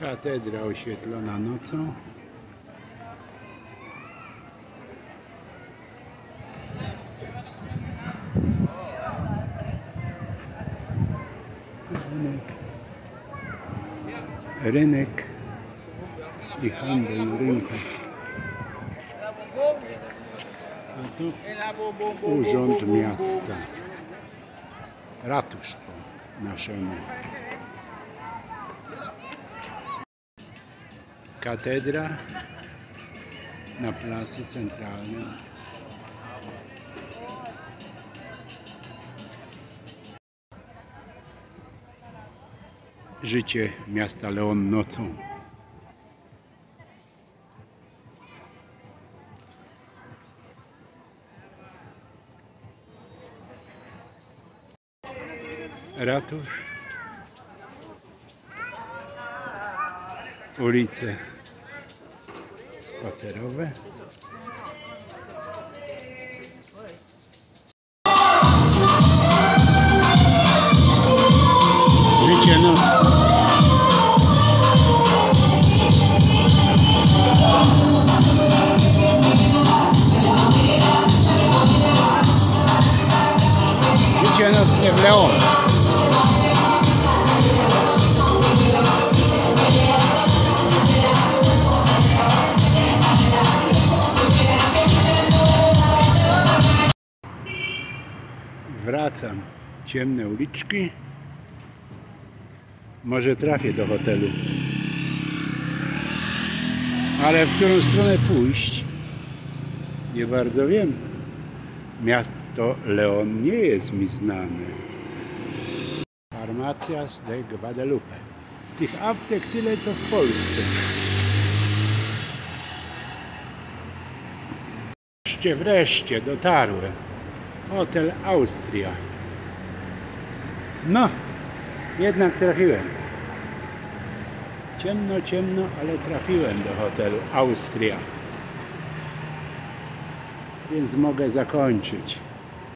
Katedra oświetlona nocą. Rynek. Rynek i handel rynku. A tu Urząd Miasta. Ratusz po naszemu. Katedra na placu centralnym. Życie miasta Leon nocą. Ratusz. Ulice spacerowe. Życie nocne. Życie nocne Wracam. Ciemne uliczki. Może trafię do hotelu. Ale w którą stronę pójść? Nie bardzo wiem. Miasto Leon nie jest mi znane. Farmacias de Guadalupe. Tych aptek tyle co w Polsce. Wreszcie, wreszcie dotarłem. Hotel Austria. No, jednak trafiłem. Ciemno, ciemno, ale trafiłem do hotelu Austria. Więc mogę zakończyć.